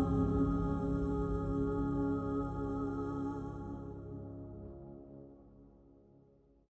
Oh.